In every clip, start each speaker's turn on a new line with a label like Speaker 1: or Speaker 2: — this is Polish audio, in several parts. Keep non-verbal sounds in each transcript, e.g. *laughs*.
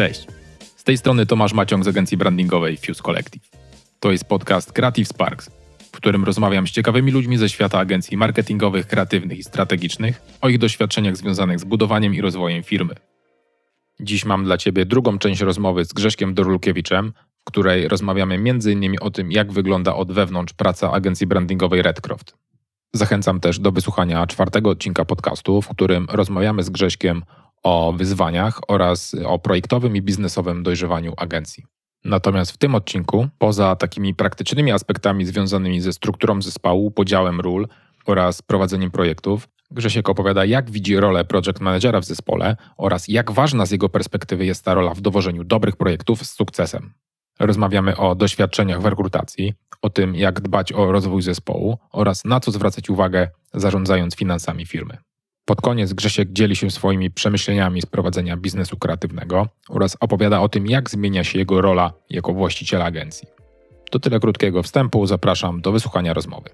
Speaker 1: Cześć. Z tej strony Tomasz Maciąg z agencji brandingowej Fuse Collective. To jest podcast Creative Sparks, w którym rozmawiam z ciekawymi ludźmi ze świata agencji marketingowych, kreatywnych i strategicznych o ich doświadczeniach związanych z budowaniem i rozwojem firmy. Dziś mam dla Ciebie drugą część rozmowy z Grześkiem Dorulkiewiczem, w której rozmawiamy m.in. o tym, jak wygląda od wewnątrz praca agencji brandingowej Redcroft. Zachęcam też do wysłuchania czwartego odcinka podcastu, w którym rozmawiamy z Grześkiem o wyzwaniach oraz o projektowym i biznesowym dojrzewaniu agencji. Natomiast w tym odcinku, poza takimi praktycznymi aspektami związanymi ze strukturą zespołu, podziałem ról oraz prowadzeniem projektów, Grzesiek opowiada, jak widzi rolę project managera w zespole oraz jak ważna z jego perspektywy jest ta rola w dowożeniu dobrych projektów z sukcesem. Rozmawiamy o doświadczeniach w rekrutacji, o tym, jak dbać o rozwój zespołu oraz na co zwracać uwagę, zarządzając finansami firmy. Pod koniec Grzesiek dzieli się swoimi przemyśleniami z prowadzenia biznesu kreatywnego oraz opowiada o tym, jak zmienia się jego rola jako właściciela agencji. To tyle krótkiego wstępu, zapraszam do wysłuchania rozmowy.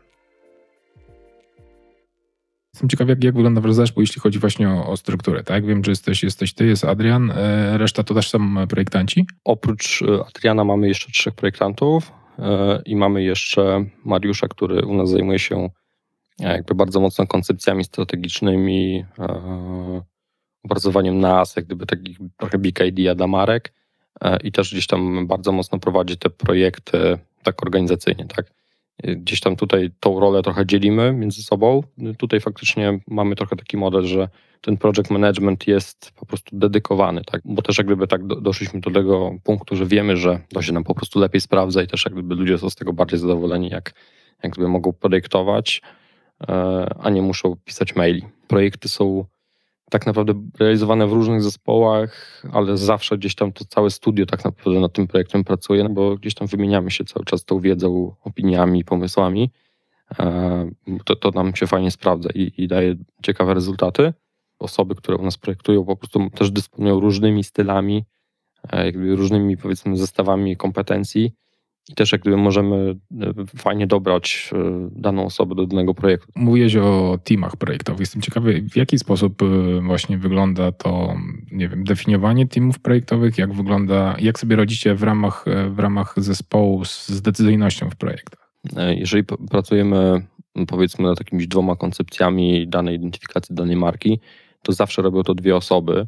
Speaker 1: Jestem ciekaw, jak, jak wygląda wasz zespół, jeśli chodzi właśnie o, o, strukturę, tak? Wiem, że jesteś, jesteś ty, jest Adrian, e, reszta to też są projektanci?
Speaker 2: Oprócz e, Adriana mamy jeszcze trzech projektantów e, i mamy jeszcze Mariusza, który u nas zajmuje się jakby bardzo mocno koncepcjami strategicznymi, opracowaniem nas, jak gdyby takich trochę big idea dla marek i też gdzieś tam bardzo mocno prowadzi te projekty tak organizacyjnie, tak? Gdzieś tam tutaj tą rolę trochę dzielimy między sobą. Tutaj faktycznie mamy trochę taki model, że ten project management jest po prostu dedykowany, tak? bo też jak gdyby tak doszliśmy do tego punktu, że wiemy, że to się nam po prostu lepiej sprawdza i też jak gdyby ludzie są z tego bardziej zadowoleni, jak, jak gdyby mogą projektować, e, a nie muszą pisać maili. Projekty są tak naprawdę realizowane w różnych zespołach, ale zawsze gdzieś tam to całe studio tak naprawdę nad tym projektem pracuje, bo gdzieś tam wymieniamy się cały czas tą wiedzą, opiniami, pomysłami. E, to, to nam się fajnie sprawdza i, i daje ciekawe rezultaty. Osoby, które u nas projektują, po prostu też dysponują różnymi stylami, e, jakby różnymi powiedzmy zestawami kompetencji i też jak gdyby możemy e, fajnie dobrać e, daną osobę do danego projektu.
Speaker 1: Mówiłeś o teamach projektowych. Jestem ciekawy, w jaki sposób e, właśnie wygląda to, nie wiem, definiowanie teamów projektowych, jak wygląda, jak sobie rodzicie w ramach, w ramach zespołu z decyzyjnością w projektach?
Speaker 2: Jeżeli pracujemy powiedzmy nad jakimiś dwoma koncepcjami danej identyfikacji danej marki, to zawsze robią to dwie osoby,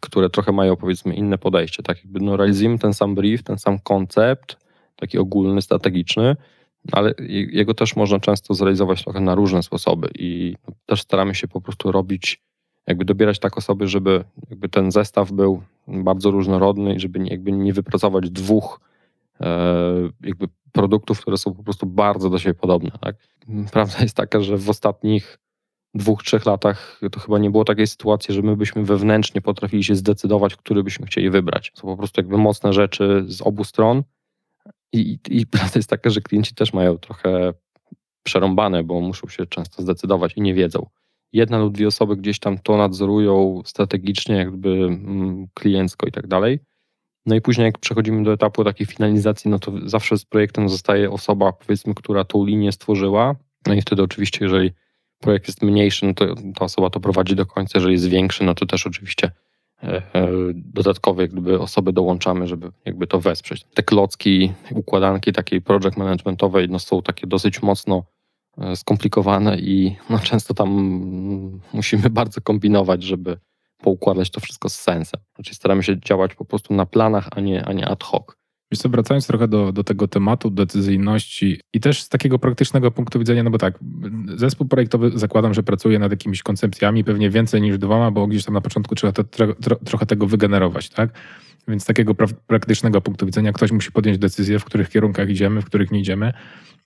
Speaker 2: które trochę mają powiedzmy inne podejście. Tak jakby no, realizujemy ten sam brief, ten sam koncept, taki ogólny, strategiczny, ale jego też można często zrealizować trochę na różne sposoby i też staramy się po prostu robić, jakby dobierać tak osoby, żeby jakby ten zestaw był bardzo różnorodny i żeby jakby nie wypracować dwóch e, jakby produktów, które są po prostu bardzo do siebie podobne. Tak? Prawda jest taka, że w ostatnich dwóch, trzech latach to chyba nie było takiej sytuacji, że my byśmy wewnętrznie potrafili się zdecydować, który byśmy chcieli wybrać. Są po prostu jakby mocne rzeczy z obu stron i, I *laughs* prawda jest taka, że klienci też mają trochę przerąbane, bo muszą się często zdecydować i nie wiedzą. Jedna lub dwie osoby gdzieś tam to nadzorują strategicznie, jakby mm, kliencko i tak dalej. No i później, jak przechodzimy do etapu takiej finalizacji, no to zawsze z projektem zostaje osoba, powiedzmy, która tą linię stworzyła. No i wtedy oczywiście, jeżeli projekt jest mniejszy, no to ta osoba to prowadzi do końca. Jeżeli jest większy, no to też oczywiście dodatkowe jakby osoby dołączamy, żeby jakby to wesprzeć. Te klocki, układanki takiej project managementowej no są takie dosyć mocno e, skomplikowane i no często tam musimy *laughs* bardzo kombinować, żeby poukładać to wszystko z sensem. Znaczy staramy się działać po prostu na planach, a nie, a nie ad hoc.
Speaker 1: Wiesz co, wracając trochę do, do tego tematu decyzyjności i też z takiego praktycznego punktu widzenia, no bo tak, zespół projektowy zakładam, że pracuje nad jakimiś koncepcjami, pewnie więcej niż dwoma, bo gdzieś tam na początku trzeba tro, tro, trochę tego wygenerować, tak? Więc z takiego pra praktycznego punktu widzenia ktoś musi podjąć decyzję, w których kierunkach idziemy, w których nie idziemy.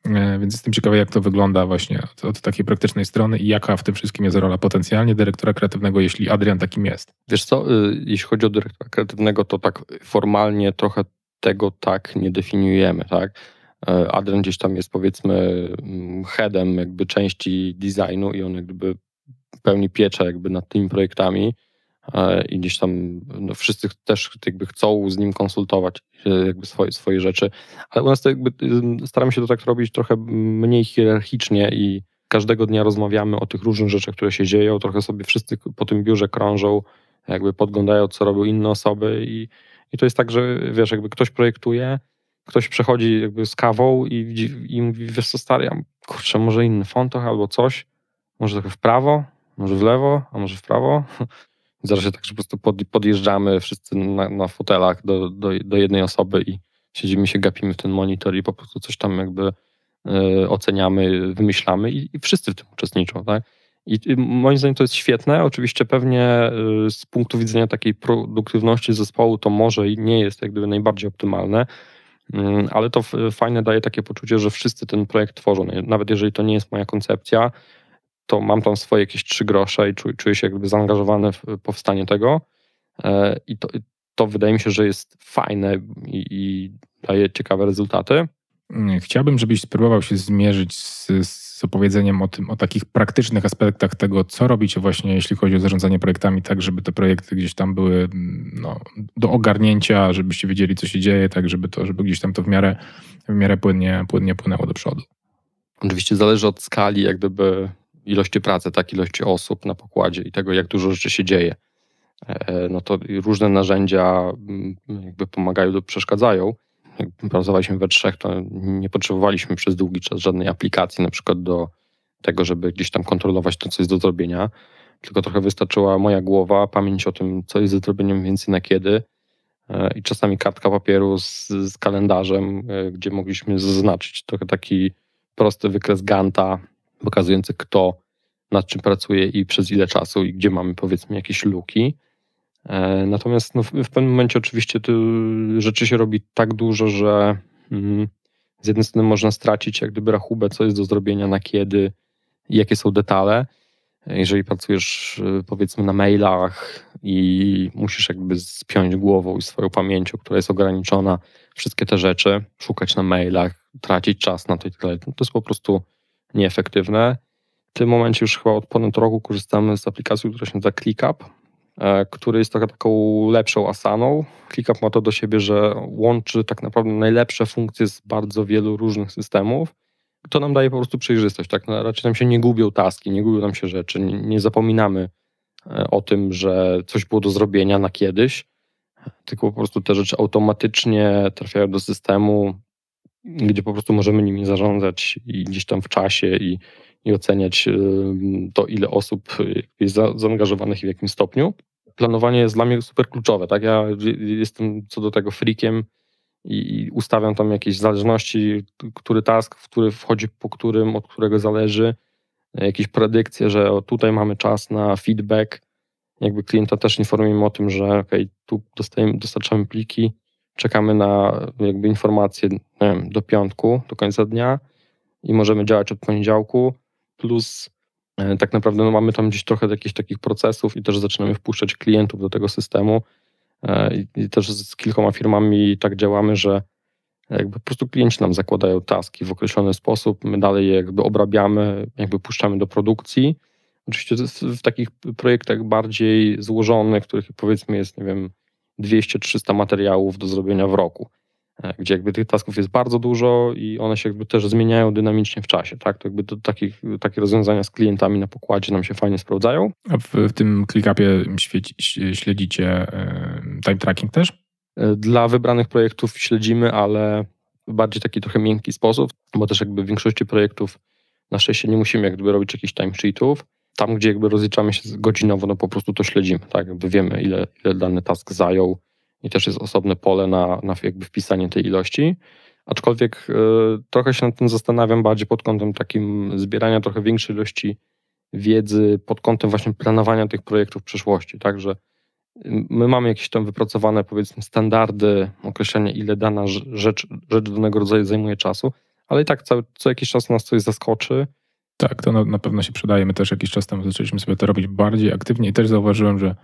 Speaker 1: E, więc jestem ciekawy, jak to wygląda właśnie od, od, takiej praktycznej strony i jaka w tym wszystkim jest rola potencjalnie dyrektora kreatywnego, jeśli Adrian takim jest.
Speaker 2: Wiesz co, y, jeśli chodzi o dyrektora kreatywnego, to tak formalnie trochę tego tak nie definiujemy, tak? E, Adrian gdzieś tam jest powiedzmy mm, headem jakby części designu i on jakby pełni pieczę jakby nad tymi projektami e, i gdzieś tam no, wszyscy też jakby chcą z nim konsultować e, jakby swoje, swoje rzeczy, ale u nas to jakby staramy się to tak robić trochę mniej hierarchicznie i każdego dnia rozmawiamy o tych różnych rzeczach, które się dzieją, trochę sobie wszyscy po tym biurze krążą, jakby podglądają, co robią inne osoby i I to jest tak, że wiesz, jakby ktoś projektuje, ktoś przechodzi jakby z kawą i, i mówi, wiesz co stary, ja, kurczę, może inny fontoch albo coś, może trochę w prawo, może w lewo, a może w prawo. *laughs* Zdarza się tak, że po prostu podjeżdżamy wszyscy na, na fotelach do, do, do, jednej osoby i siedzimy się, gapimy w ten monitor i po prostu coś tam jakby y, oceniamy, wymyślamy i, i, wszyscy w tym uczestniczą, tak? I, I moim zdaniem to jest świetne. Oczywiście pewnie y, z punktu widzenia takiej produktywności zespołu to może nie jest jak gdyby najbardziej optymalne, mm, ale to fajne daje takie poczucie, że wszyscy ten projekt tworzą. Nawet jeżeli to nie jest moja koncepcja, to mam tam swoje jakieś trzy grosze i czuję się jakby zaangażowany w powstanie tego. E, I to, to wydaje mi się, że jest fajne i, i daje ciekawe rezultaty.
Speaker 1: Chciałbym, żebyś spróbował się zmierzyć z, z opowiedzeniem o tym, o takich praktycznych aspektach tego, co robicie właśnie, jeśli chodzi o zarządzanie projektami, tak żeby te projekty gdzieś tam były no, do ogarnięcia, żebyście wiedzieli, co się dzieje, tak żeby to, żeby gdzieś tam to w miarę, w miarę płynnie, płynnie płynęło do przodu.
Speaker 2: Oczywiście zależy od skali, jak gdyby ilości pracy, tak ilości osób na pokładzie i tego, jak dużo rzeczy się dzieje. E, no to różne narzędzia mm, jakby pomagają lub przeszkadzają. Jak pracowaliśmy we trzech, to nie potrzebowaliśmy przez długi czas żadnej aplikacji, na przykład do tego, żeby gdzieś tam kontrolować to, co jest do zrobienia, tylko trochę wystarczyła moja głowa, pamięć o tym, co jest do zrobienia więcej na kiedy e, i czasami kartka papieru z, z kalendarzem, e, gdzie mogliśmy zaznaczyć trochę taki prosty wykres Ganta, pokazujący kto nad czym pracuje i przez ile czasu i gdzie mamy powiedzmy jakieś luki. E, natomiast no, w, pewnym momencie oczywiście rzeczy się robi tak dużo, że mm, z jednej strony można stracić jak gdyby rachubę, co jest do zrobienia, na kiedy jakie są detale. Jeżeli pracujesz e, powiedzmy na mailach i musisz jakby spiąć głową i swoją pamięcią, która jest ograniczona, wszystkie te rzeczy, szukać na mailach, tracić czas na to i tak dalej, to jest po prostu nieefektywne. W tym momencie już chyba od ponad roku korzystamy z aplikacji, która się nazywa ClickUp, który jest trochę taką lepszą asaną. ClickUp ma to do siebie, że łączy tak naprawdę najlepsze funkcje z bardzo wielu różnych systemów. To nam daje po prostu przejrzystość. Tak? No, raczej nam się nie gubią taski, nie gubią nam się rzeczy, nie, nie zapominamy e, o tym, że coś było do zrobienia na kiedyś, tylko po prostu te rzeczy automatycznie trafiają do systemu, gdzie po prostu możemy nimi zarządzać i gdzieś tam w czasie i, i oceniać to, ile osób jest za, zaangażowanych i w jakim stopniu. Planowanie jest dla mnie super kluczowe. Tak? Ja jestem co do tego freakiem i ustawiam tam jakieś zależności, który task, w który wchodzi, po którym, od którego zależy, jakieś predykcje, że tutaj mamy czas na feedback. Jakby klienta też informujemy o tym, że ok, tu dostajemy, dostarczamy pliki, czekamy na jakby informacje wiem, do piątku, do końca dnia i możemy działać od poniedziałku, plus e, tak naprawdę no, mamy tam gdzieś trochę jakichś takich procesów i też zaczynamy wpuszczać klientów do tego systemu e, i, też z kilkoma firmami tak działamy, że jakby po prostu klienci nam zakładają taski w określony sposób, my dalej je jakby obrabiamy, jakby puszczamy do produkcji. Oczywiście w takich projektach bardziej złożonych, których powiedzmy jest, nie wiem, 200-300 materiałów do zrobienia w roku, gdzie jakby tych tasków jest bardzo dużo i one się jakby też zmieniają dynamicznie w czasie, tak? To jakby do takich, takie rozwiązania z klientami na pokładzie nam się fajnie sprawdzają.
Speaker 1: A w, w tym ClickUpie śledzicie e, time tracking też?
Speaker 2: E, dla wybranych projektów śledzimy, ale w bardziej taki trochę miękki sposób, bo też jakby w większości projektów na szczęście nie musimy jakby robić jakichś timesheetów, tam, gdzie jakby rozliczamy się godzinowo, no po prostu to śledzimy, tak? Jakby wiemy, ile, ile dany task zajął i też jest osobne pole na, na jakby wpisanie tej ilości. Aczkolwiek y, trochę się nad tym zastanawiam bardziej pod kątem takim zbierania trochę większej ilości wiedzy, pod kątem właśnie planowania tych projektów w przyszłości, tak? Że my mamy jakieś tam wypracowane powiedzmy standardy określenia, ile dana rzecz, rzecz danego rodzaju zajmuje czasu, ale i tak co, co jakiś czas nas coś zaskoczy,
Speaker 1: tak, to na, na, pewno się przydaje. My też jakiś czas temu zaczęliśmy sobie to robić bardziej aktywnie i też zauważyłem, że,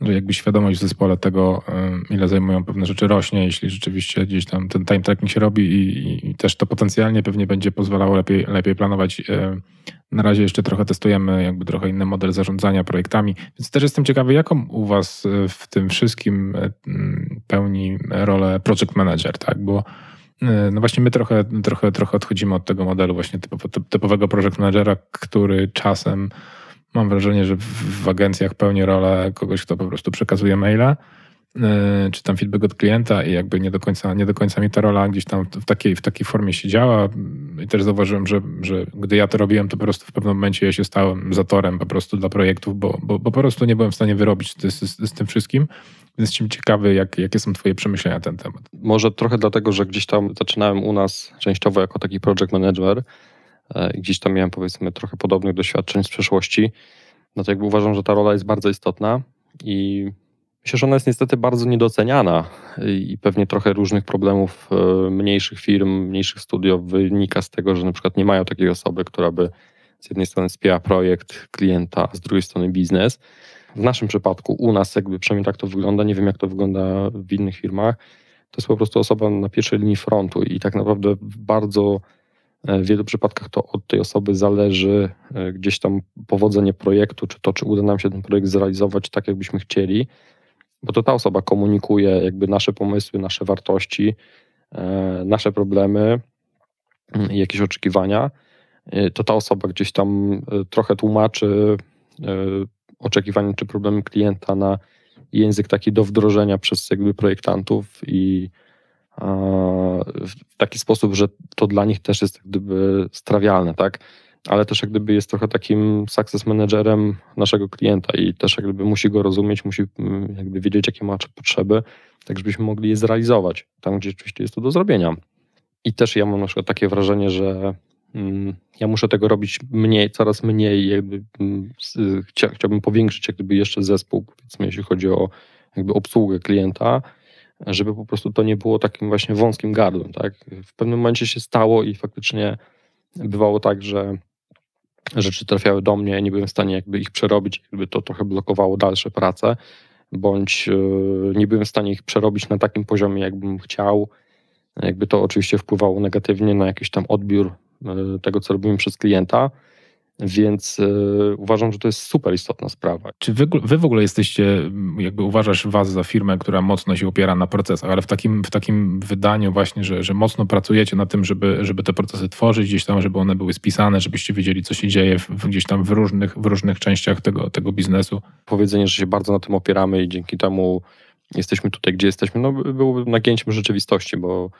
Speaker 1: że jakby świadomość w zespole tego, ile zajmują pewne rzeczy rośnie, jeśli rzeczywiście gdzieś tam ten time tracking się robi i, i też to potencjalnie pewnie będzie pozwalało lepiej, lepiej planować. Na razie jeszcze trochę testujemy jakby trochę inny model zarządzania projektami, więc też jestem ciekawy, jaką u was w tym wszystkim pełni rolę project manager, tak? Bo no właśnie my trochę, trochę, trochę odchodzimy od tego modelu właśnie typowego project managera, który czasem mam wrażenie, że w agencjach pełni rolę kogoś, kto po prostu przekazuje maile, yy, czy tam feedback od klienta i jakby nie do końca, nie do końca mi ta rola gdzieś tam w takiej, w takiej formie siedziała i też zauważyłem, że, że gdy ja to robiłem, to po prostu w pewnym momencie ja się stałem zatorem po prostu dla projektów, bo, bo, bo po prostu nie byłem w stanie wyrobić z, z, z tym wszystkim. Więc jestem ciekawy, jak, jakie są Twoje przemyślenia na ten temat.
Speaker 2: Może trochę dlatego, że gdzieś tam zaczynałem u nas częściowo jako taki project manager i gdzieś tam miałem powiedzmy trochę podobnych doświadczeń z przeszłości. No to jakby uważam, że ta rola jest bardzo istotna i myślę, że ona jest niestety bardzo niedoceniana i pewnie trochę różnych problemów e, mniejszych firm, mniejszych studiów wynika z tego, że na przykład nie mają takiej osoby, która by z jednej strony wspiera projekt klienta, z drugiej strony biznes w naszym przypadku, u nas jakby przynajmniej tak to wygląda, nie wiem jak to wygląda w innych firmach, to jest po prostu osoba na pierwszej linii frontu i tak naprawdę bardzo e, w wielu przypadkach to od tej osoby zależy e, gdzieś tam powodzenie projektu, czy to, czy uda nam się ten projekt zrealizować tak, jakbyśmy chcieli, bo to ta osoba komunikuje jakby nasze pomysły, nasze wartości, e, nasze problemy mm, jakieś oczekiwania. To ta osoba gdzieś tam trochę tłumaczy oczekiwania czy problemy klienta na język taki do wdrożenia przez jakby projektantów i w taki sposób, że to dla nich też jest jak gdyby strawialne, tak? Ale też jak gdyby jest trochę takim success managerem naszego klienta i też jak gdyby musi go rozumieć, musi mm, jakby wiedzieć, jakie ma potrzeby, tak żebyśmy mogli je zrealizować tam, gdzie rzeczywiście jest to do zrobienia. I też ja mam na przykład takie wrażenie, że Mm, ja muszę tego robić mniej, coraz mniej, jakby mm, chciałbym powiększyć jak gdyby jeszcze zespół, powiedzmy, jeśli chodzi o jakby obsługę klienta, żeby po prostu to nie było takim właśnie wąskim gardłem, tak? W pewnym momencie się stało i faktycznie bywało tak, że rzeczy trafiały do mnie, nie byłem w stanie jakby ich przerobić, jakby to trochę blokowało dalsze prace, bądź e, nie byłem w stanie ich przerobić na takim poziomie, jakbym chciał. Jakby to oczywiście wpływało negatywnie na jakiś tam odbiór E, tego, co robimy przez klienta. Więc y, uważam, że to jest super istotna sprawa.
Speaker 1: Czy wy, wy, w ogóle jesteście, jakby uważasz was za firmę, która mocno się opiera na procesach, ale w takim, w takim wydaniu właśnie, że, że mocno pracujecie na tym, żeby, żeby te procesy tworzyć gdzieś tam, żeby one były spisane, żebyście wiedzieli, co się dzieje w, gdzieś tam w różnych, w różnych częściach tego, tego biznesu?
Speaker 2: Powiedzenie, że się bardzo na tym opieramy i dzięki temu jesteśmy tutaj, gdzie jesteśmy, no byłoby nagięciem rzeczywistości, bo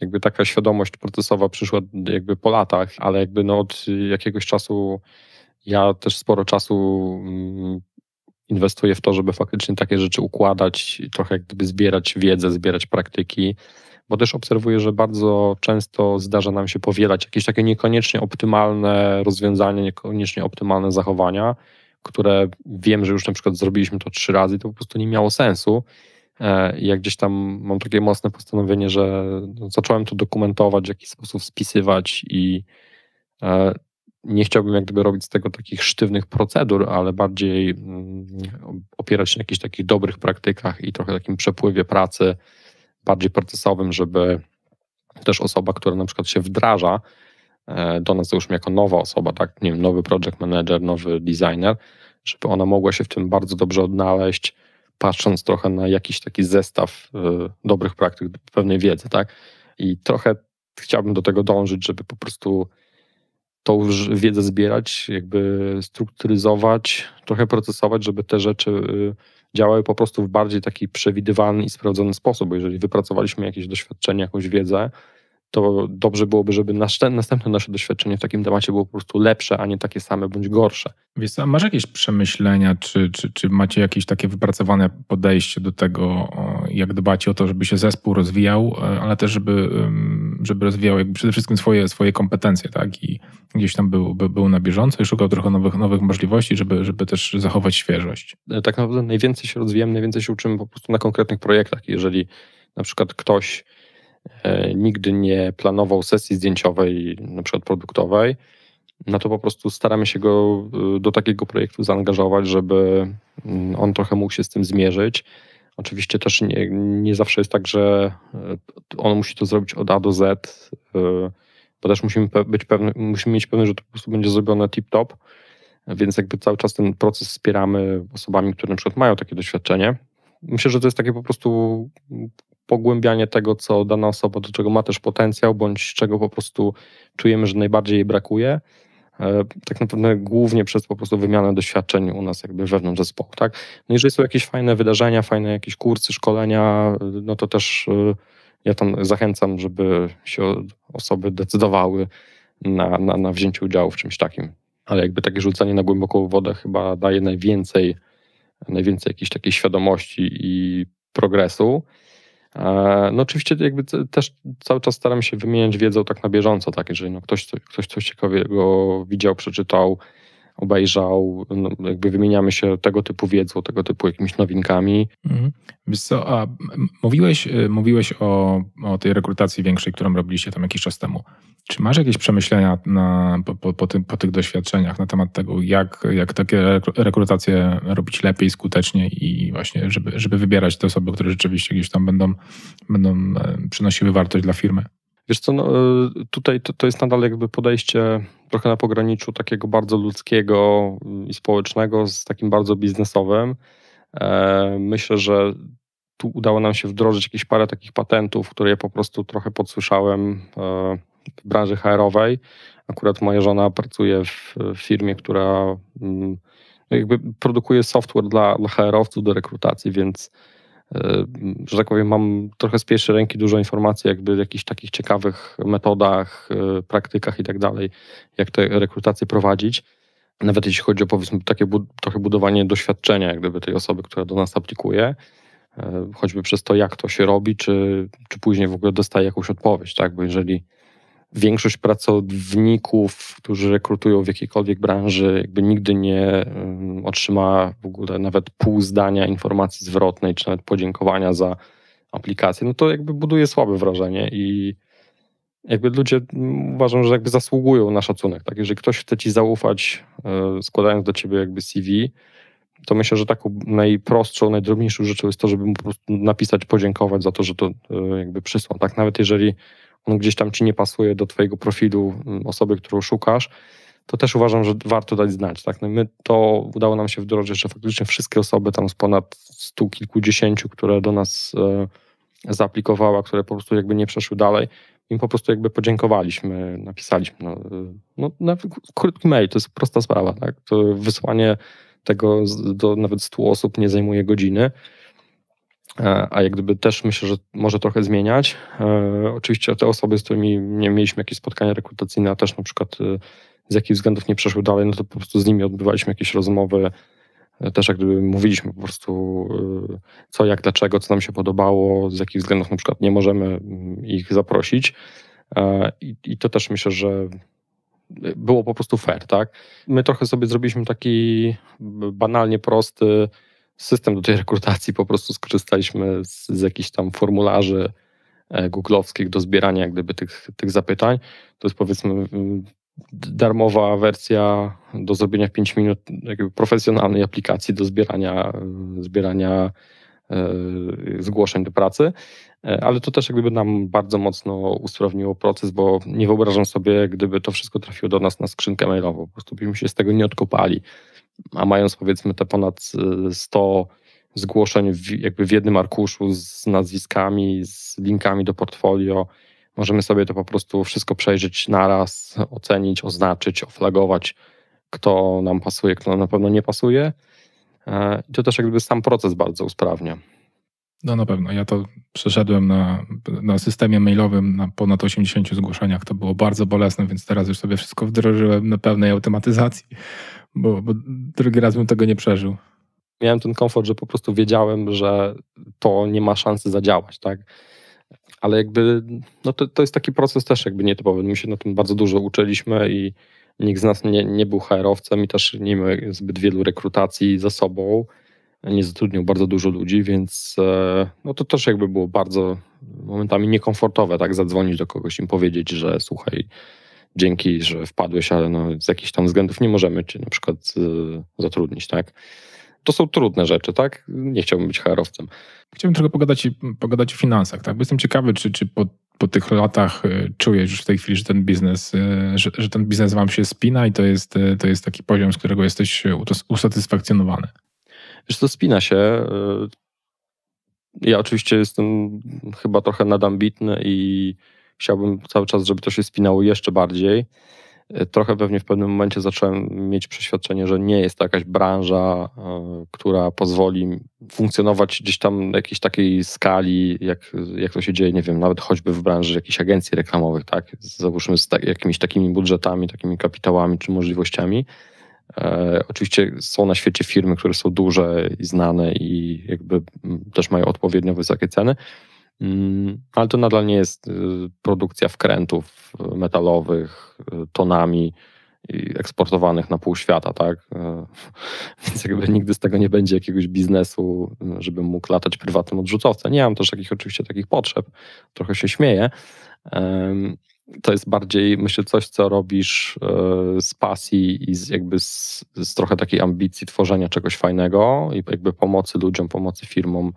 Speaker 2: jakby taka świadomość procesowa przyszła jakby po latach, ale jakby no od jakiegoś czasu ja też sporo czasu mm, inwestuję w to, żeby faktycznie takie rzeczy układać, trochę jak gdyby zbierać wiedzę, zbierać praktyki, bo też obserwuję, że bardzo często zdarza nam się powielać jakieś takie niekoniecznie optymalne rozwiązania, niekoniecznie optymalne zachowania, które wiem, że już na przykład zrobiliśmy to trzy razy, to po prostu nie miało sensu E, jak gdzieś tam mam takie mocne postanowienie, że no, zacząłem to dokumentować, w jakiś sposób spisywać i e, nie chciałbym jak gdyby robić z tego takich sztywnych procedur, ale bardziej mm, opierać się na jakichś takich dobrych praktykach i trochę takim przepływie pracy bardziej procesowym, żeby też osoba, która na przykład się wdraża e, do nas załóżmy jako nowa osoba, tak, nie wiem, nowy project manager, nowy designer, żeby ona mogła się w tym bardzo dobrze odnaleźć, patrząc trochę na jakiś taki zestaw y, dobrych praktyk, pewnej wiedzy, tak? I trochę chciałbym do tego dążyć, żeby po prostu tą wiedzę zbierać, jakby strukturyzować, trochę procesować, żeby te rzeczy y, działały po prostu w bardziej taki przewidywalny i sprawdzony sposób. Bo jeżeli wypracowaliśmy jakieś doświadczenie, jakąś wiedzę, to dobrze byłoby, żeby następne nasze doświadczenie w takim temacie było po prostu lepsze, a nie takie same bądź gorsze.
Speaker 1: Wiesz, a masz jakieś przemyślenia, czy, czy, czy macie jakieś takie wypracowane podejście do tego, jak dbacie o to, żeby się zespół rozwijał, e, ale też żeby, żeby rozwijał jakby przede wszystkim swoje, swoje kompetencje, tak? I gdzieś tam był, był na bieżąco i szukał trochę nowych, nowych możliwości, żeby, żeby też zachować świeżość.
Speaker 2: E, tak naprawdę najwięcej się rozwijamy, najwięcej się uczymy po prostu na konkretnych projektach. Jeżeli na przykład ktoś nigdy nie planował sesji zdjęciowej, na przykład produktowej, no to po prostu staramy się go e, do takiego projektu zaangażować, żeby mm, on trochę mógł się z tym zmierzyć. Oczywiście też nie, nie zawsze jest tak, że e, on musi to zrobić od A do Z, bo też musimy być pewni, musimy mieć pewność, że to po prostu będzie zrobione tip-top, więc jakby cały czas ten proces wspieramy osobami, które na przykład mają takie doświadczenie. Myślę, że to jest takie po prostu pogłębianie tego, co dana osoba, do czego ma też potencjał, bądź czego po prostu czujemy, że najbardziej jej brakuje. e, tak naprawdę głównie przez po prostu wymianę doświadczeń u nas jakby wewnątrz zespołu, tak? No jeżeli są jakieś fajne wydarzenia, fajne jakieś kursy, szkolenia, no to też e, ja tam zachęcam, żeby się osoby decydowały na, na, na wzięcie udziału w czymś takim. Ale jakby takie rzucanie na głęboką wodę chyba daje najwięcej, najwięcej jakiejś takiej świadomości i progresu. E, no oczywiście jakby też cały czas staram się wymieniać wiedzę tak na bieżąco, tak, jeżeli no ktoś, ktoś coś ciekawego widział, przeczytał, obejrzał, no jakby wymieniamy się tego typu wiedzą, tego typu jakimiś nowinkami. Mhm.
Speaker 1: Co, a mówiłeś, y, mówiłeś o, o tej rekrutacji większej, którą robiliście tam jakiś czas temu. Czy masz jakieś przemyślenia na, po, po, po, tym, po tych doświadczeniach na temat tego, jak, jak takie rekrutacje robić lepiej, skutecznie i właśnie, żeby, żeby wybierać te osoby, które rzeczywiście gdzieś tam będą, będą e, przynosiły wartość dla firmy?
Speaker 2: Wiesz co, no, e, tutaj to, to jest nadal jakby podejście trochę na pograniczu takiego bardzo ludzkiego i społecznego z takim bardzo biznesowym. E, myślę, że tu udało nam się wdrożyć jakieś parę takich patentów, które ja po prostu trochę podsłyszałem w branży HR-owej. Akurat moja żona pracuje w firmie, która mm, jakby produkuje software dla, dla HR-owców do rekrutacji, więc e, że tak powiem, mam trochę z pierwszej ręki dużo informacji jakby w jakichś takich ciekawych metodach, e, praktykach i tak dalej, jak te rekrutacje prowadzić. Nawet jeśli chodzi o powiedzmy takie bu trochę budowanie doświadczenia jak gdyby tej osoby, która do nas aplikuje, e, choćby przez to, jak to się robi, czy, czy później w ogóle dostaje jakąś odpowiedź, tak? Bo jeżeli większość pracowników, którzy rekrutują w jakiejkolwiek branży, jakby nigdy nie otrzyma w ogóle nawet pół zdania informacji zwrotnej, czy nawet podziękowania za aplikację, no to jakby buduje słabe wrażenie i jakby ludzie uważam, że jakby zasługują na szacunek. Tak? Jeżeli ktoś chce ci zaufać, e, składając do ciebie jakby CV, to myślę, że taką najprostszą, najdrobniejszą rzeczą jest to, żeby mu po prostu napisać, podziękować za to, że to e, jakby przysłał. Tak? Nawet jeżeli on gdzieś tam ci nie pasuje do twojego profilu mm, osoby, którą szukasz, to też uważam, że warto dać znać. Tak? No my to udało nam się wdrożyć, że faktycznie wszystkie osoby tam z ponad stu kilkudziesięciu, które do nas e, zaaplikowały, które po prostu jakby nie przeszły dalej, im po prostu jakby podziękowaliśmy, napisaliśmy. No, e, no, krótki mail, to jest prosta sprawa. Tak? To wysłanie tego do nawet 100 osób nie zajmuje godziny. E, a jak gdyby też myślę, że może trochę zmieniać. E, oczywiście te osoby, z którymi nie mieliśmy jakieś spotkania rekrutacyjne, a też na przykład e, z jakich względów nie przeszły dalej, no to po prostu z nimi odbywaliśmy jakieś rozmowy, też jak gdyby mówiliśmy po prostu co, jak, dlaczego, co nam się podobało, z jakich względów na przykład nie możemy mm, ich zaprosić. I, i to też myślę, że było po prostu fair, tak? My trochę sobie zrobiliśmy taki banalnie prosty system do tej rekrutacji, po prostu skorzystaliśmy z, z jakichś tam formularzy e, googlowskich do zbierania jak gdyby tych, tych zapytań. To jest powiedzmy darmowa wersja do zrobienia w 5 minut jakby profesjonalnej aplikacji do zbierania, zbierania e, zgłoszeń do pracy, e, ale to też jakby nam bardzo mocno usprawniło proces, bo nie wyobrażam sobie, gdyby to wszystko trafiło do nas na skrzynkę mailową. Po prostu byśmy się z tego nie odkopali a mając powiedzmy te ponad 100 y, zgłoszeń w, jakby w jednym arkuszu z nazwiskami, z linkami do portfolio, możemy sobie to po prostu wszystko przejrzeć naraz, ocenić, oznaczyć, oflagować, kto nam pasuje, kto nam na pewno nie pasuje. E, I to też jakby sam proces bardzo usprawnia.
Speaker 1: No na pewno. Ja to przeszedłem na, na systemie mailowym na ponad 80 zgłoszeniach. To było bardzo bolesne, więc teraz już sobie wszystko wdrożyłem na pełnej automatyzacji bo, bo drugi raz bym tego nie przeżył.
Speaker 2: Miałem ten komfort, że po prostu wiedziałem, że to nie ma szansy zadziałać, tak? Ale jakby, no to, to jest taki proces też jakby nietypowy. My się na tym bardzo dużo uczyliśmy i nikt z nas nie, nie był HR-owcem i też nie miał zbyt wielu rekrutacji za sobą. Nie zatrudnił bardzo dużo ludzi, więc e, no to też jakby było bardzo momentami niekomfortowe, tak? Zadzwonić do kogoś, im powiedzieć, że słuchaj, dzięki, że wpadłeś, ale no, z jakichś tam względów nie możemy cię na przykład y, zatrudnić, tak? To są trudne rzeczy, tak? Nie chciałbym być HR-owcem.
Speaker 1: Chciałbym trochę pogadać, pogadać o finansach, tak? Bo jestem ciekawy, czy, czy po, po tych latach y, czujesz już w tej chwili, że ten biznes, y, że, że ten biznes wam się spina i to jest, to jest taki poziom, z którego jesteś usatysfakcjonowany.
Speaker 2: Wiesz, to spina się. Ja oczywiście jestem chyba trochę nadambitny i chciałbym cały czas, żeby to się spinało jeszcze bardziej. E, trochę pewnie w pewnym momencie zacząłem mieć przeświadczenie, że nie jest to jakaś branża, e, która pozwoli funkcjonować gdzieś tam na jakiejś takiej skali, jak, jak to się dzieje, nie wiem, nawet choćby w branży jakichś agencji reklamowych, tak? Załóżmy z tak, jakimiś takimi budżetami, takimi kapitałami czy możliwościami. E, oczywiście są na świecie firmy, które są duże i znane i jakby też mają odpowiednio wysokie ceny, Mm, ale to nadal nie jest y, produkcja wkrętów metalowych y, tonami eksportowanych na pół świata, tak? Y, *laughs* więc jakby nigdy z tego nie będzie jakiegoś biznesu, żebym mógł latać prywatnym odrzutowcem. Nie mam też takich oczywiście takich potrzeb, trochę się śmieję. To jest bardziej, myślę, coś, co robisz z pasji i z jakby z, z trochę takiej ambicji tworzenia czegoś fajnego i jakby pomocy ludziom, pomocy firmom,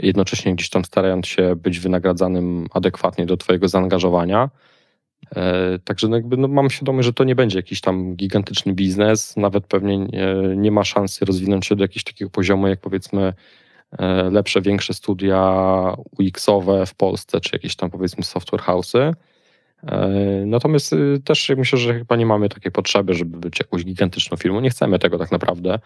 Speaker 2: jednocześnie gdzieś tam starając się być wynagradzanym adekwatnie do Twojego zaangażowania. E, także no jakby no mam świadomość, że to nie będzie jakiś tam gigantyczny biznes, nawet pewnie nie, nie ma szansy rozwinąć się do jakiegoś takiego poziomu, jak powiedzmy e, lepsze, większe studia UX-owe w Polsce, czy jakieś tam powiedzmy software house'y. Natomiast y, też myślę, że chyba nie mamy takiej potrzeby, żeby być jakąś gigantyczną firmą. Nie chcemy tego tak naprawdę.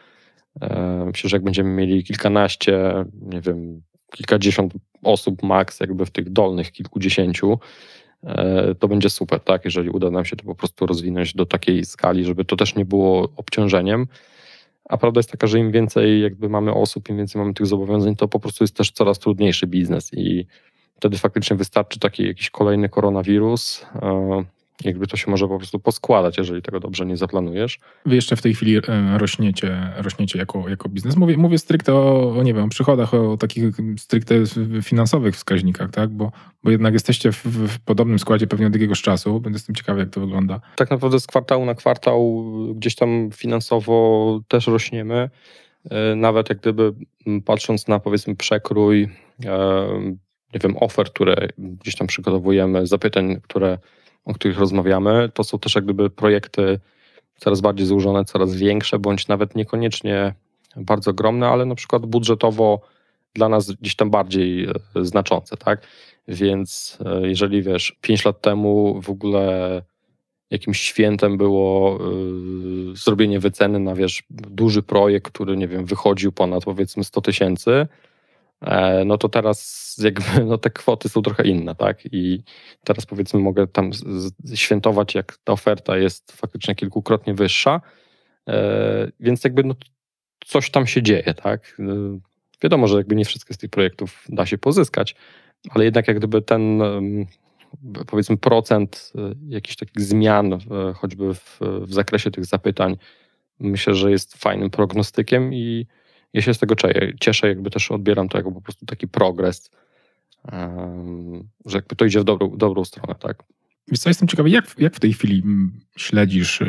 Speaker 2: E, myślę, że jak będziemy mieli kilkanaście, nie wiem, kilkadziesiąt osób maks jakby w tych dolnych kilkudziesięciu, e, to będzie super, tak? Jeżeli uda nam się to po prostu rozwinąć do takiej skali, żeby to też nie było obciążeniem. A prawda jest taka, że im więcej jakby mamy osób, im więcej mamy tych zobowiązań, to po prostu jest też coraz trudniejszy biznes i wtedy faktycznie wystarczy taki jakiś kolejny koronawirus, e, jakby to się może po prostu poskładać, jeżeli tego dobrze nie zaplanujesz.
Speaker 1: Wy jeszcze w tej chwili e, rośniecie, rośniecie jako, jako biznes. Mówię, mówię stricte o, o, nie wiem, o przychodach, o takich stricte finansowych wskaźnikach, tak? Bo, bo jednak jesteście w, w podobnym składzie pewnie od jakiegoś czasu. Będę jestem ciekawy, jak to wygląda.
Speaker 2: Tak naprawdę z kwartału na kwartał gdzieś tam finansowo też rośniemy. E, nawet jak gdyby patrząc na powiedzmy przekrój e, nie wiem, ofert, które gdzieś tam przygotowujemy, zapytań, które o których rozmawiamy, to są też jak gdyby projekty coraz bardziej złożone, coraz większe, bądź nawet niekoniecznie bardzo ogromne, ale na przykład budżetowo dla nas gdzieś tam bardziej e, znaczące, tak? Więc e, jeżeli wiesz, 5 lat temu w ogóle jakimś świętem było yy, zrobienie wyceny na wiesz, duży projekt, który nie wiem, wychodził ponad powiedzmy 100 tysięcy, E, no to teraz jakby *laughs* no te kwoty są trochę inne, tak? I teraz powiedzmy mogę tam świętować, jak ta oferta jest faktycznie kilkukrotnie wyższa, e, więc jakby no coś tam się dzieje, tak? E, wiadomo, że jakby nie wszystkie z tych projektów da się pozyskać, ale jednak jak gdyby ten powiedzmy procent jakichś takich zmian, choćby w, w zakresie tych zapytań, myślę, że jest fajnym prognostykiem i ja się z tego cieszę, jakby też odbieram to jako po prostu taki progres, że jakby to idzie w dobrą, dobrą stronę, tak.
Speaker 1: Wiesz co, jestem ciekawy, jak, jak w tej chwili śledzisz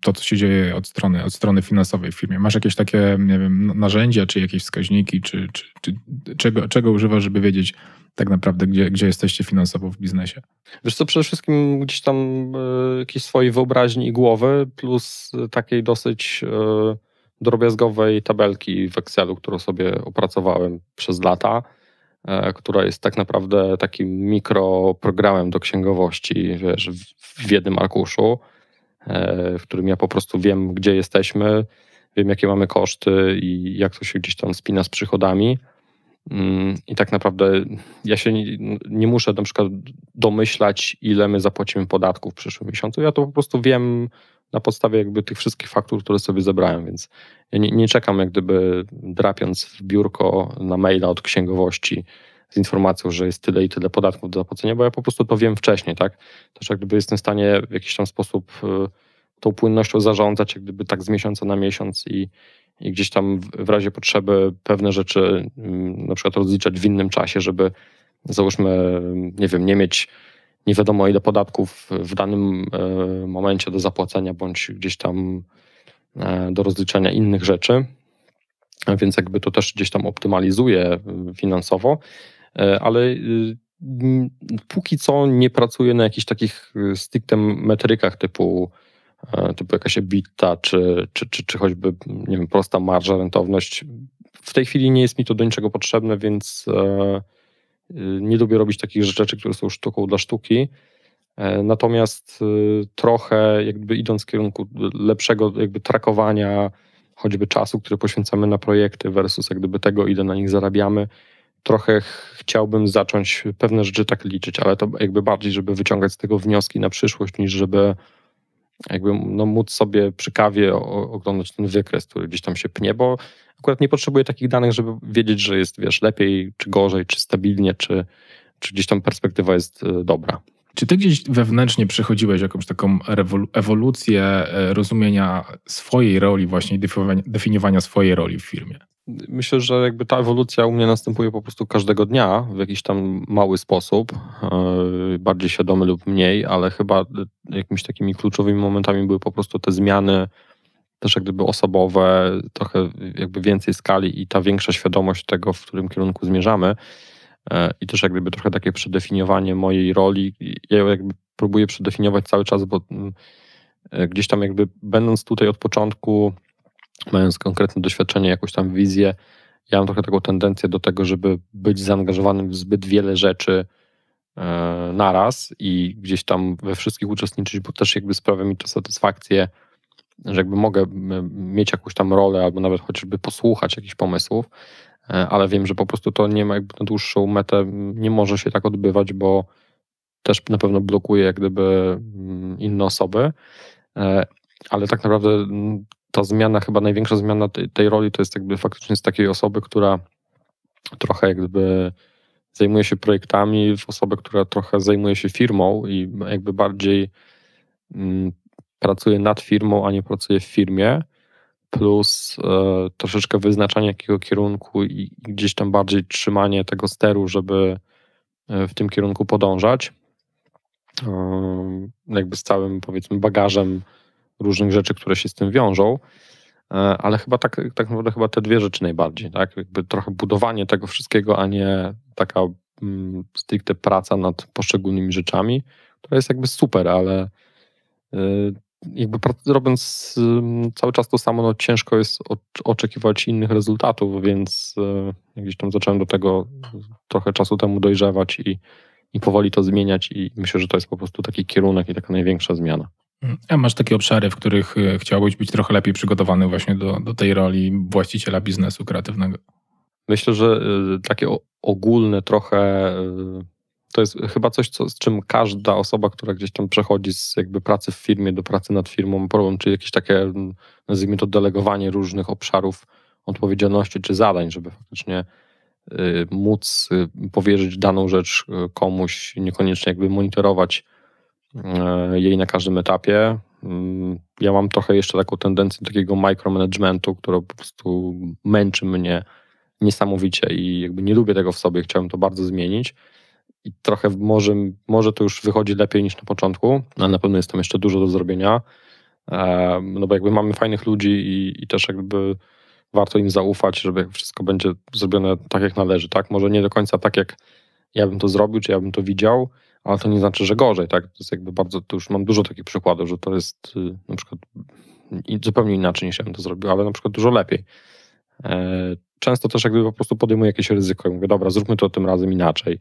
Speaker 1: to, co się dzieje od strony, od strony finansowej w firmie? Masz jakieś takie, nie wiem, narzędzia, czy jakieś wskaźniki, czy, czy, czy czego, czego używasz, żeby wiedzieć tak naprawdę, gdzie, gdzie jesteście finansowo w biznesie?
Speaker 2: Wiesz co, przede wszystkim gdzieś tam y, jakieś swojej wyobraźni i głowy, plus takiej dosyć... Y, drobiazgowej tabelki w Excelu, którą sobie opracowałem przez lata, e, która jest tak naprawdę takim mikroprogramem do księgowości, wiesz, w jednym arkuszu, e, w którym ja po prostu wiem, gdzie jesteśmy, wiem, jakie mamy koszty i jak to się gdzieś tam spina z przychodami. Mm, I tak naprawdę ja się nie, nie, muszę na przykład domyślać, ile my zapłacimy podatków w przyszłym miesiącu. Ja to po prostu wiem na podstawie jakby tych wszystkich faktur, które sobie zebrałem, więc nie, nie czekam jak gdyby drapiąc w biurko na maila od księgowości z informacją, że jest tyle i tyle podatków do zapłacenia, bo ja po prostu to wiem wcześniej, tak? Też jak gdyby jestem w stanie w jakiś tam sposób y, tą płynnością zarządzać, jak gdyby tak z miesiąca na miesiąc i, i gdzieś tam w razie potrzeby pewne rzeczy mm, na przykład rozliczać w innym czasie, żeby załóżmy, nie wiem, nie mieć nie wiadomo ile podatków w danym e, momencie do zapłacenia, bądź gdzieś tam e, do rozliczenia innych rzeczy. Więc jakby to też gdzieś tam optymalizuje finansowo, e, ale póki co nie pracuję na jakichś takich stricte metrykach typu, typu jakaś EBITDA, czy, czy, czy, czy choćby nie wiem, prosta marża, rentowność. W tej chwili nie jest mi to do niczego potrzebne, więc nie lubię robić takich rzeczy, które są sztuką dla sztuki. Natomiast trochę jakby idąc w kierunku lepszego jakby trakowania choćby czasu, który poświęcamy na projekty versus jak gdyby tego, ile na nich zarabiamy, trochę chciałbym zacząć pewne rzeczy tak liczyć, ale to jakby bardziej, żeby wyciągać z tego wnioski na przyszłość, niż żeby jakby no, móc sobie przy kawie oglądać ten wykres, który gdzieś tam się pnie, bo akurat nie potrzebuję takich danych, żeby wiedzieć, że jest, wiesz, lepiej, czy gorzej, czy stabilnie, czy, czy gdzieś tam perspektywa jest e, dobra.
Speaker 1: Czy ty gdzieś wewnętrznie przechodziłeś jakąś taką ewolucję e, rozumienia swojej roli, właśnie definiowania swojej roli w firmie?
Speaker 2: Myślę, że jakby ta ewolucja u mnie następuje po prostu każdego dnia w jakiś tam mały sposób, e, bardziej świadomy lub mniej, ale chyba jakimiś takimi kluczowymi momentami były po prostu te zmiany też jak gdyby osobowe, trochę jakby więcej skali i ta większa świadomość tego, w którym kierunku zmierzamy. E, i też jak gdyby trochę takie przedefiniowanie mojej roli. Ja jakby próbuję przedefiniować cały czas, bo mm, e, gdzieś tam jakby będąc tutaj od początku, mając konkretne doświadczenie, jakąś tam wizję, ja mam trochę taką tendencję do tego, żeby być zaangażowanym w zbyt wiele rzeczy e, naraz i gdzieś tam we wszystkich uczestniczyć, bo też jakby sprawia mi to satysfakcję, że jakby mogę mieć jakąś tam rolę albo nawet chociażby posłuchać jakichś pomysłów, E, ale wiem, że po prostu to nie ma jakby na dłuższą metę, nie może się tak odbywać, bo też na pewno blokuje jak gdyby inne osoby, e, ale tak naprawdę ta zmiana, chyba największa zmiana tej, tej roli to jest jakby faktycznie z takiej osoby, która trochę jak gdyby zajmuje się projektami, w osobę, która trochę zajmuje się firmą i jakby bardziej mm, pracuje nad firmą, a nie pracuje w firmie plus e, troszeczkę wyznaczanie jakiego kierunku i gdzieś tam bardziej trzymanie tego steru, żeby e, w tym kierunku podążać. E, jakby z całym powiedzmy bagażem różnych rzeczy, które się z tym wiążą. Ale chyba tak, tak naprawdę chyba te dwie rzeczy najbardziej, tak? Jakby trochę budowanie tego wszystkiego, a nie taka mm, stricte praca nad poszczególnymi rzeczami, która jest jakby super, ale jakby robiąc cały czas to samo, no ciężko jest oczekiwać innych rezultatów, więc e, gdzieś tam zacząłem do tego trochę czasu temu dojrzewać i, i powoli to zmieniać i myślę, że to jest po prostu taki kierunek i taka największa zmiana.
Speaker 1: A masz takie obszary, w których e, chciałbyś być trochę lepiej przygotowany właśnie do, do tej roli właściciela biznesu kreatywnego?
Speaker 2: Myślę, że e, takie ogólne trochę to jest chyba coś, co, z czym każda osoba, która gdzieś tam przechodzi z jakby pracy w firmie do pracy nad firmą problem, czy jakieś takie, nazwijmy to, delegowanie różnych obszarów odpowiedzialności czy zadań, żeby faktycznie móc powierzyć daną rzecz komuś, niekoniecznie jakby monitorować jej na każdym etapie. Mm, ja mam trochę jeszcze taką tendencję takiego micromanagementu, która po prostu męczy mnie niesamowicie i jakby nie lubię tego w sobie, chciałem to bardzo zmienić i trochę może, może to już wychodzi lepiej niż na początku, ale na pewno jest tam jeszcze dużo do zrobienia. No bo jakby mamy fajnych ludzi i, i też jakby warto im zaufać, żeby wszystko będzie zrobione tak, jak należy, tak? Może nie do końca tak, jak ja bym to zrobił, czy ja bym to widział, ale to nie znaczy, że gorzej, tak? To jest jakby bardzo, to już mam dużo takich przykładów, że to jest y, na przykład zupełnie inaczej niż ja bym to zrobił, ale na przykład dużo lepiej. E, często też jakby po prostu podejmuję jakieś ryzyko i mówię, dobra, zróbmy to tym razem inaczej.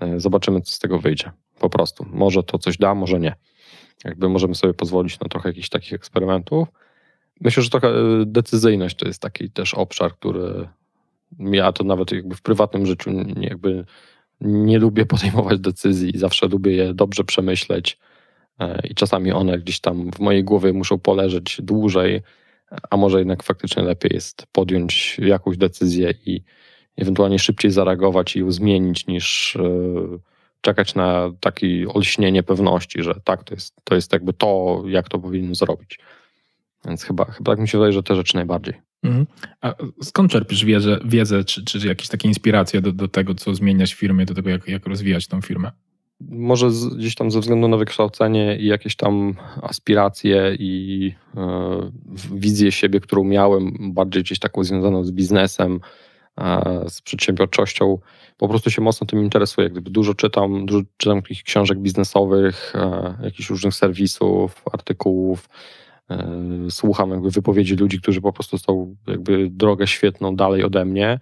Speaker 2: E, zobaczymy, co z tego wyjdzie. Po prostu. Może to coś da, może nie. Jakby możemy sobie pozwolić na trochę jakichś takich eksperymentów. Myślę, że trochę e, decyzyjność to jest taki też obszar, który ja to nawet jakby w prywatnym życiu jakby nie lubię *laughs* podejmować decyzji zawsze lubię je dobrze przemyśleć e, i czasami one gdzieś tam w mojej głowie muszą poleżeć dłużej, a może jednak faktycznie lepiej jest podjąć jakąś decyzję i ewentualnie szybciej zareagować i ją zmienić, niż e, czekać na takie olśnienie pewności, że tak, to jest, to jest jakby to, jak to powinno zrobić. Więc chyba, chyba tak mi się wydaje, że te rzeczy najbardziej. Mhm.
Speaker 1: A skąd czerpisz wiedzę, wiedzę czy, czy jakieś takie inspiracje do, do tego, co zmieniać w firmie, do tego, jak, jak rozwijać tą firmę?
Speaker 2: Może z, gdzieś tam ze względu na wykształcenie i jakieś tam aspiracje i e, wizję siebie, którą miałem, bardziej gdzieś taką związaną z biznesem, z przedsiębiorczością. Po prostu się mocno tym interesuję. Gdyby dużo czytam, dużo czytam takich książek biznesowych, e, jakichś różnych serwisów, artykułów, słucham jakby wypowiedzi ludzi, którzy po prostu są jakby drogę świetną dalej ode mnie.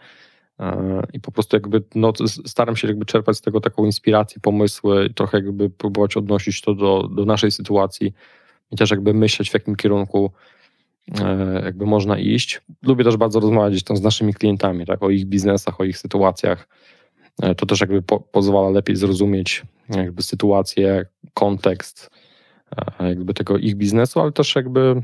Speaker 2: i po prostu jakby no, staram się jakby czerpać z tego taką inspirację, pomysły, trochę jakby próbować odnosić to do, do naszej sytuacji i też jakby myśleć w jakim kierunku e, jakby można iść. Lubię też bardzo rozmawiać tam z naszymi klientami, tak, o ich biznesach, o ich sytuacjach. E, to też jakby po, pozwala lepiej zrozumieć jakby sytuację, kontekst e, jakby tego ich biznesu, ale też jakby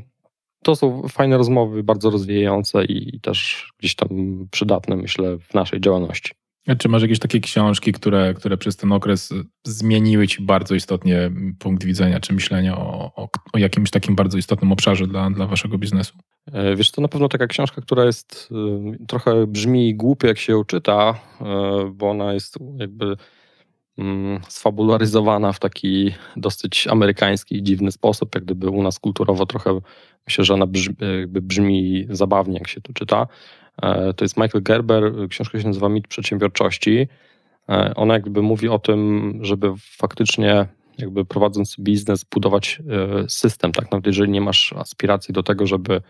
Speaker 2: to są fajne rozmowy, bardzo rozwijające i też gdzieś tam przydatne, myślę, w naszej działalności.
Speaker 1: A czy masz jakieś takie książki, które, które przez ten okres zmieniły ci bardzo istotnie punkt widzenia czy myślenia o, o, o jakimś takim bardzo istotnym obszarze dla, dla waszego biznesu?
Speaker 2: E, wiesz, to na pewno taka książka, która jest y, trochę brzmi głupio, jak się ją czyta, e, bo ona jest jakby sfabularyzowana w taki dosyć amerykański, dziwny sposób, jak gdyby u nas kulturowo trochę myślę, że ona brzmi, brzmi zabawnie, jak się to czyta. E, to jest Michael Gerber, książka się nazywa Mit Przedsiębiorczości. E, ona jakby mówi o tym, żeby faktycznie jakby prowadząc biznes budować e, system, tak naprawdę jeżeli nie masz aspiracji do tego, żeby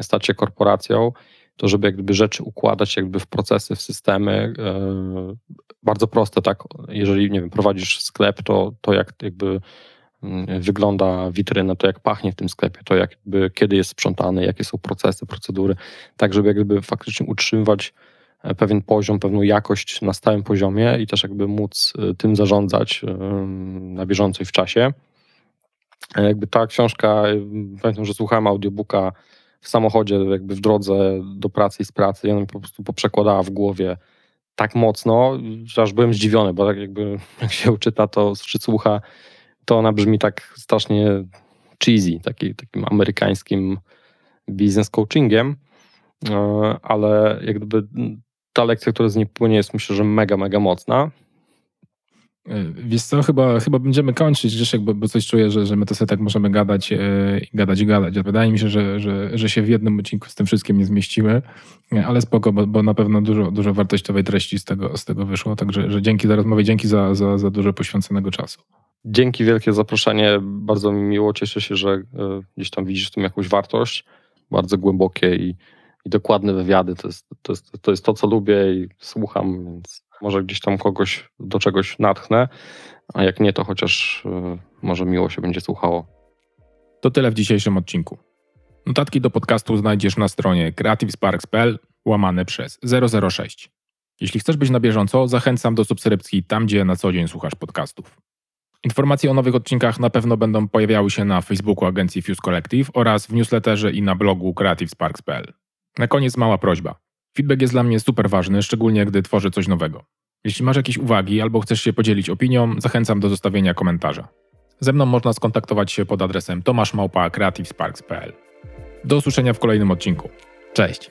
Speaker 2: stać się korporacją, to żeby jakby rzeczy układać jakby w procesy, w systemy, bardzo proste, tak, jeżeli nie wiem, prowadzisz sklep, to, to jak jakby Mm, wygląda witryna, to jak pachnie w tym sklepie, to jakby kiedy jest sprzątany, jakie są procesy, procedury, tak żeby jakby faktycznie utrzymywać e, pewien poziom, pewną jakość na stałym poziomie i też jakby móc e, tym zarządzać na bieżąco i w czasie. E, jakby ta książka, pamiętam, że słuchałem audiobooka w samochodzie, jakby w drodze do pracy i z pracy i ona mi po prostu poprzekładała w głowie tak mocno, że aż byłem zdziwiony, bo tak jakby *laughs* jak się czyta to, czy słucha, to ona brzmi tak strasznie cheesy, taki, takim amerykańskim biznes coachingiem, e, ale jak gdyby ta lekcja, która z niej płynie jest myślę, że mega, mega mocna.
Speaker 1: E, wiesz co, chyba, chyba będziemy kończyć, Grzesiek, bo, bo coś czuję, że, że my to sobie tak możemy gadać, yy, gadać i gadać. Wydaje mi się, że, że, że się w jednym odcinku z tym wszystkim nie zmieścimy, ale spoko, bo, bo na pewno dużo, dużo wartościowej treści z tego, z tego wyszło, także że dzięki za rozmowę, dzięki za, za, za dużo poświęconego czasu.
Speaker 2: Dzięki wielkie zaproszenie. Bardzo mi miło. Cieszę się, że e, gdzieś tam widzisz w tym jakąś wartość. Bardzo głębokie i, i dokładne wywiady. To jest, to, jest, to jest to, co lubię i słucham, więc może gdzieś tam kogoś do czegoś natchnę, a jak nie, to chociaż e, może miło się będzie słuchało.
Speaker 1: To tyle w dzisiejszym odcinku. Notatki do podcastu znajdziesz na stronie creativesparks.pl łamane przez 006. Jeśli chcesz być na bieżąco, zachęcam do subskrypcji tam, gdzie na co dzień słuchasz podcastów. Informacje o nowych odcinkach na pewno będą pojawiały się na Facebooku agencji Fuse Collective oraz w newsletterze i na blogu creativesparks.pl. Na koniec mała prośba. Feedback jest dla mnie super ważny, szczególnie gdy tworzę coś nowego. Jeśli masz jakieś uwagi albo chcesz się podzielić opinią, zachęcam do zostawienia komentarza. Ze mną można skontaktować się pod adresem tomaszmałpa.creativesparks.pl. Do usłyszenia w kolejnym odcinku. Cześć!